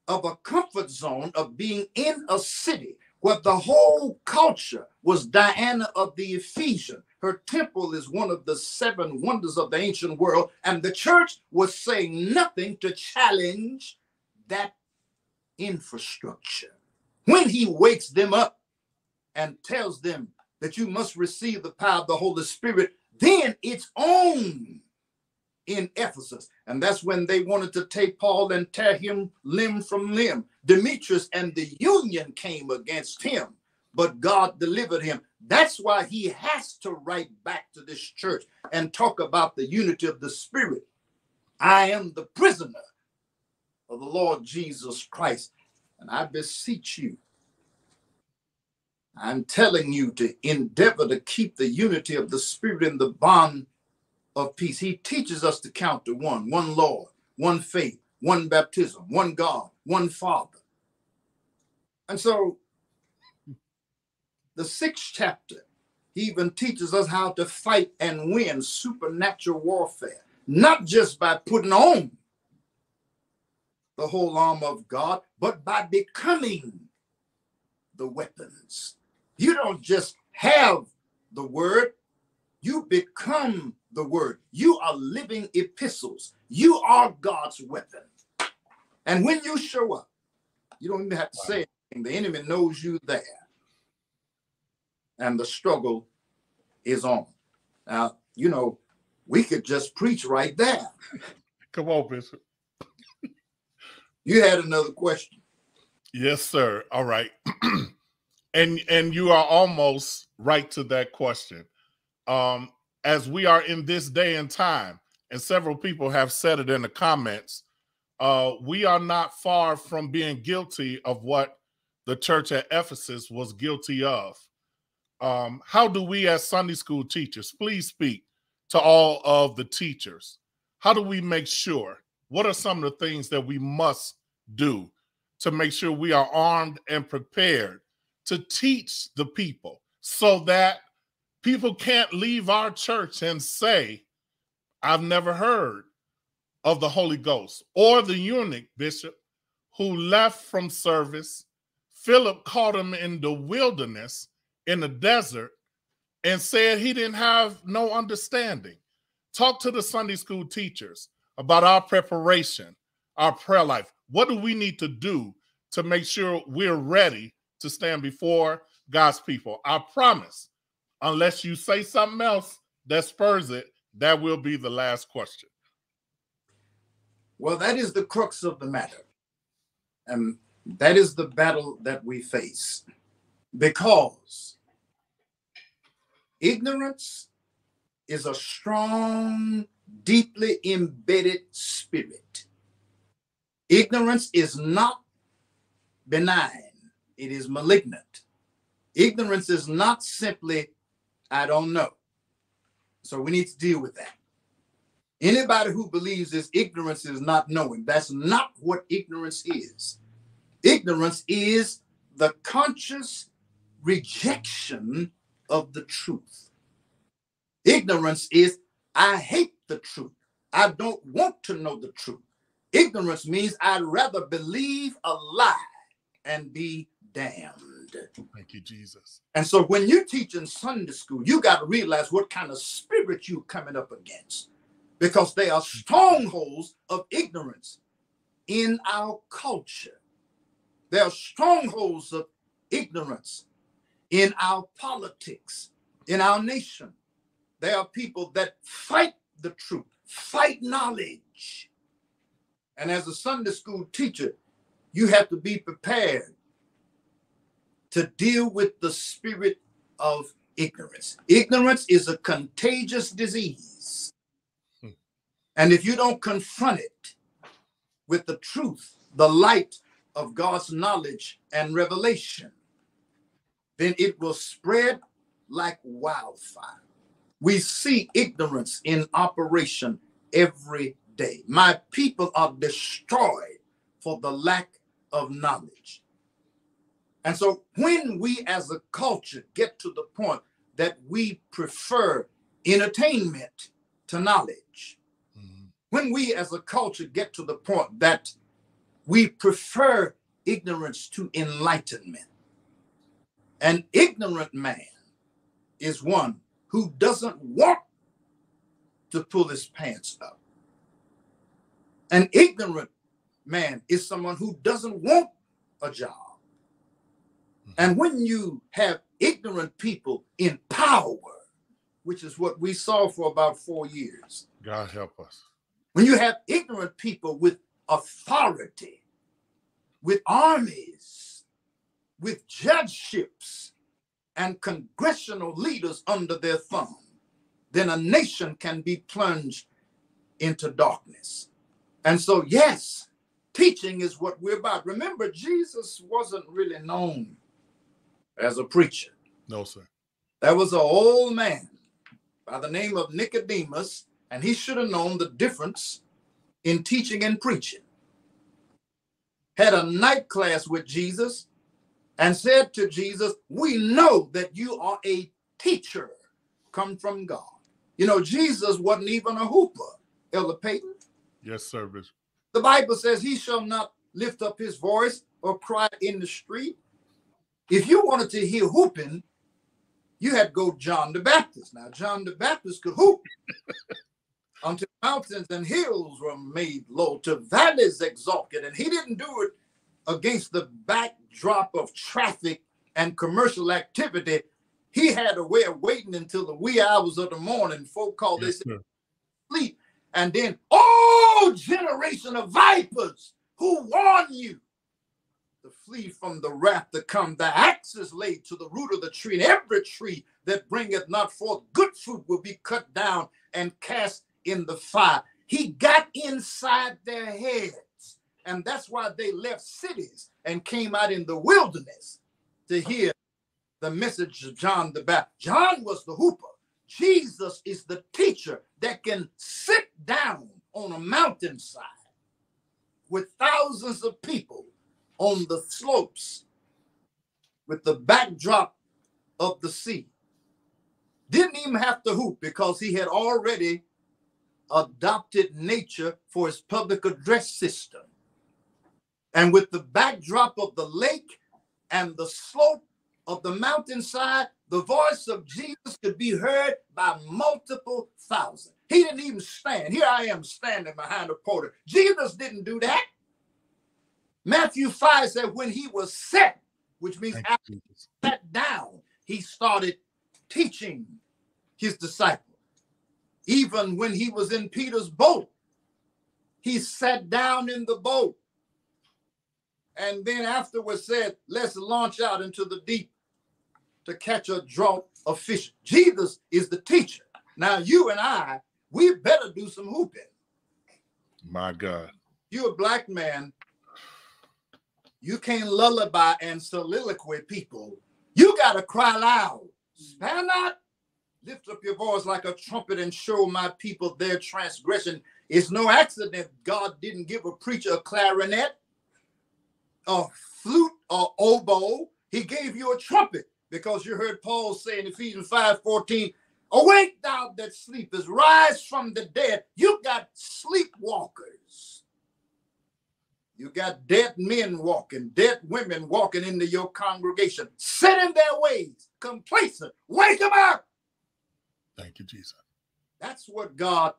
of a comfort zone of being in a city where the whole culture was Diana of the Ephesian, her temple is one of the seven wonders of the ancient world, and the church was saying nothing to challenge that infrastructure. When he wakes them up and tells them that you must receive the power of the Holy Spirit, then it's on in Ephesus. And that's when they wanted to take Paul and tear him limb from limb. Demetrius and the union came against him, but God delivered him. That's why he has to write back to this church and talk about the unity of the Spirit. I am the prisoner of the Lord Jesus Christ, and I beseech you. I'm telling you to endeavor to keep the unity of the Spirit in the bond of peace. He teaches us to count to one, one Lord, one faith, one baptism, one God, one Father. And so the sixth chapter, he even teaches us how to fight and win supernatural warfare, not just by putting on the whole armor of God, but by becoming the weapons. You don't just have the word, you become the word. You are living epistles. You are God's weapon. And when you show up, you don't even have to say anything. The enemy knows you there and the struggle is on. Now, you know, we could just preach right there. Come on, Bishop. you had another question. Yes, sir. All right. and and you are almost right to that question. Um, as we are in this day and time, and several people have said it in the comments, uh, we are not far from being guilty of what the church at Ephesus was guilty of um, how do we as Sunday school teachers, please speak to all of the teachers, how do we make sure? What are some of the things that we must do to make sure we are armed and prepared to teach the people so that people can't leave our church and say, I've never heard of the Holy Ghost or the eunuch, Bishop, who left from service Philip caught him in the wilderness, in the desert, and said he didn't have no understanding. Talk to the Sunday school teachers about our preparation, our prayer life. What do we need to do to make sure we're ready to stand before God's people? I promise, unless you say something else that spurs it, that will be the last question. Well, that is the crux of the matter. And that is the battle that we face. Because ignorance is a strong, deeply embedded spirit. Ignorance is not benign, it is malignant. Ignorance is not simply, I don't know. So we need to deal with that. Anybody who believes this ignorance is not knowing, that's not what ignorance is. Ignorance is the conscious rejection of the truth. Ignorance is, I hate the truth. I don't want to know the truth. Ignorance means I'd rather believe a lie and be damned. Thank you, Jesus. And so when you teach in Sunday school, you got to realize what kind of spirit you're coming up against because they are strongholds of ignorance in our culture. There are strongholds of ignorance in our politics, in our nation. There are people that fight the truth, fight knowledge. And as a Sunday school teacher, you have to be prepared to deal with the spirit of ignorance. Ignorance is a contagious disease. Hmm. And if you don't confront it with the truth, the light of God's knowledge and revelation, then it will spread like wildfire. We see ignorance in operation every day. My people are destroyed for the lack of knowledge. And so when we as a culture get to the point that we prefer entertainment to knowledge, mm-hmm. when we as a culture get to the point that we prefer ignorance to enlightenment, an ignorant man is one who doesn't want to pull his pants up. An ignorant man is someone who doesn't want a job. And when you have ignorant people in power, which is what we saw for about four years. God help us. When you have ignorant people with authority, with armies, with judgeships, and congressional leaders under their thumb, then a nation can be plunged into darkness. And so, yes, teaching is what we're about. Remember, Jesus wasn't really known as a preacher. No, sir. There was an old man by the name of Nicodemus, and he should have known the difference in teaching and preaching. Had a night class with Jesus and said to Jesus, We know that you are a teacher come from God. You know, Jesus wasn't even a hooper, Elder Payton. Yes, sir, Bishop. The Bible says he shall not lift up his voice or cry in the street, if you wanted to hear hooping, you had to go John the Baptist. Now, John the Baptist could hoop until mountains and hills were made low, to valleys exalted. And he didn't do it against the backdrop of traffic and commercial activity. He had a way of waiting until the wee hours of the morning. Folk call yes, this sleep. And then, oh, generation of vipers who warn you flee from the wrath to come. The axe is laid to the root of the tree, and every tree that bringeth not forth good fruit will be cut down and cast in the fire. He got inside their heads, and that's why they left cities and came out in the wilderness to hear the message of John the Baptist. John was the hooper. Jesus is the teacher that can sit down on a mountainside with thousands of people on the slopes with the backdrop of the sea. Didn't even have to hoop because he had already adopted nature for his public address system. And with the backdrop of the lake and the slope of the mountainside, the voice of Jesus could be heard by multiple thousand. He didn't even stand. Here I am standing behind a porter. Jesus didn't do that. Matthew 5 said when he was set, which means after sat down, he started teaching his disciples. Even when he was in Peter's boat, he sat down in the boat and then afterwards said, Let's launch out into the deep to catch a draught of fish. Jesus is the teacher. Now, you and I, we better do some hooping. My God. You're a black man. You can't lullaby and soliloquy people. You got to cry loud. Mm. Stand not, lift up your voice like a trumpet and show my people their transgression. It's no accident God didn't give a preacher a clarinet, a flute, or oboe. He gave you a trumpet because you heard Paul say in Ephesians 5 14, Awake thou that sleepest, rise from the dead. You've got sleepwalkers. You got dead men walking, dead women walking into your congregation, set in their ways, complacent. Wake them up. Thank you, Jesus. That's what God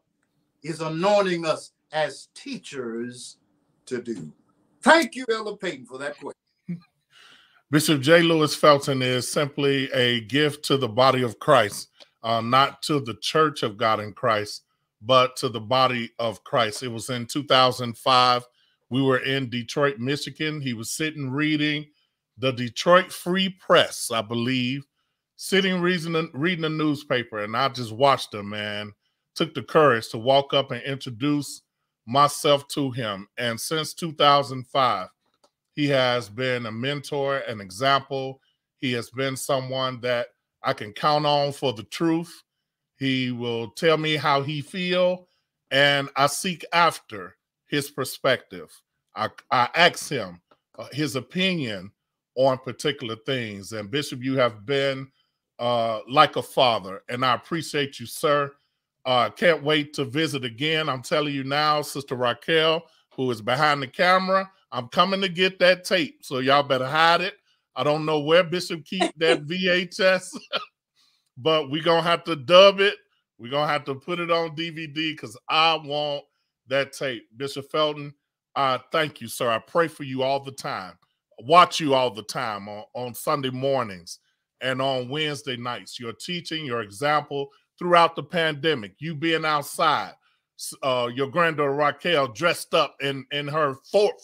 is anointing us as teachers to do. Thank you, Elder Payton, for that question. Bishop J. Louis Felton is simply a gift to the body of Christ, uh, not to the church of God in Christ, but to the body of Christ. It was in 2005. We were in Detroit, Michigan. He was sitting reading the Detroit Free Press, I believe, sitting reading, reading a newspaper. And I just watched him, man. Took the courage to walk up and introduce myself to him. And since 2005, he has been a mentor, an example. He has been someone that I can count on for the truth. He will tell me how he feel, and I seek after his perspective. I, I ask him uh, his opinion on particular things. And Bishop, you have been uh, like a father, and I appreciate you, sir. Uh, can't wait to visit again. I'm telling you now, Sister Raquel, who is behind the camera, I'm coming to get that tape, so y'all better hide it. I don't know where Bishop keep that VHS, but we're gonna have to dub it. We're gonna have to put it on DVD because I want that tape. Bishop Felton, uh, thank you, sir. I pray for you all the time. Watch you all the time on, on Sunday mornings and on Wednesday nights. Your teaching, your example throughout the pandemic, you being outside, uh, your granddaughter Raquel dressed up in in her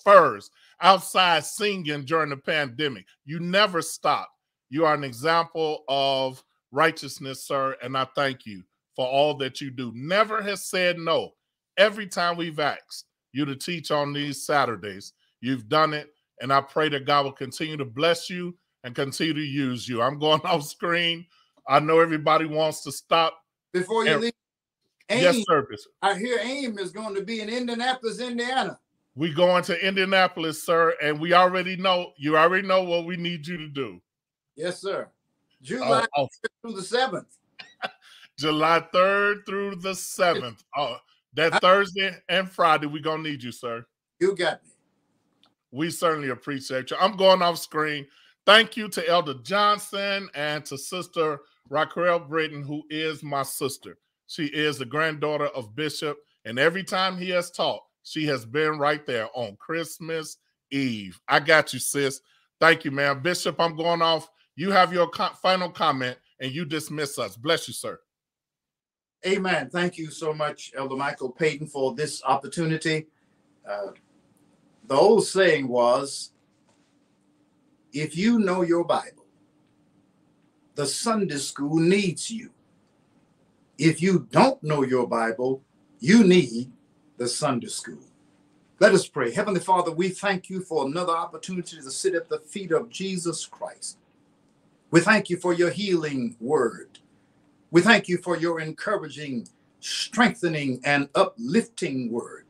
furs outside singing during the pandemic. You never stop. You are an example of righteousness, sir, and I thank you for all that you do. Never has said no. Every time we've asked you to teach on these Saturdays, you've done it, and I pray that God will continue to bless you and continue to use you. I'm going off screen. I know everybody wants to stop. Before you and, leave, AIM, yes, sir. I hear AIM is going to be in Indianapolis, Indiana. We're going to Indianapolis, sir, and we already know you already know what we need you to do. Yes, sir. Oh, July oh, oh. through the seventh. July third through the seventh. Oh, that I, Thursday and Friday, we're gonna need you, sir. You got me. We certainly appreciate you. I'm going off screen. Thank you to Elder Johnson and to Sister Raquel Britton, who is my sister. She is the granddaughter of Bishop, and every time he has taught, she has been right there on Christmas Eve. I got you, sis. Thank you, man. Bishop, I'm going off. You have your co final comment and you dismiss us. Bless you, sir. Amen. Thank you so much, Elder Michael Payton, for this opportunity. Uh, the old saying was if you know your Bible, the Sunday school needs you. If you don't know your Bible, you need the Sunday school. Let us pray. Heavenly Father, we thank you for another opportunity to sit at the feet of Jesus Christ. We thank you for your healing word. We thank you for your encouraging, strengthening, and uplifting word.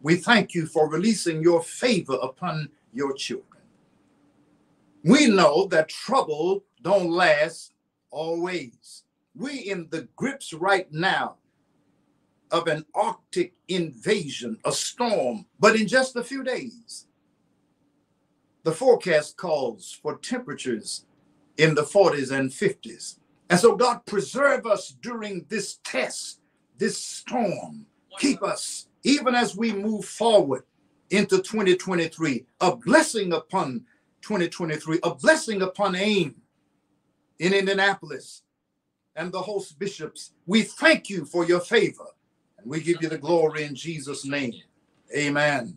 We thank you for releasing your favor upon your children. We know that trouble don't last always we in the grips right now of an Arctic invasion, a storm, but in just a few days, the forecast calls for temperatures in the 40s and 50s. And so, God, preserve us during this test, this storm. Keep us, even as we move forward into 2023, a blessing upon 2023, a blessing upon AIM in Indianapolis and the host bishops. We thank you for your favor and we give you the glory in Jesus' name. Amen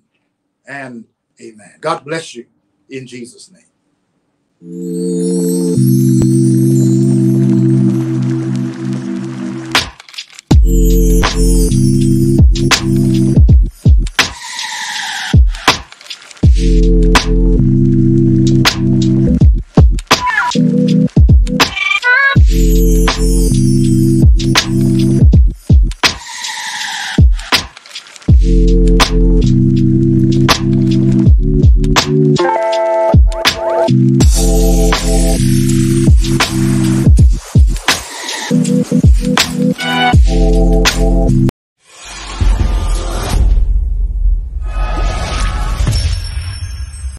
and amen. God bless you in Jesus' name.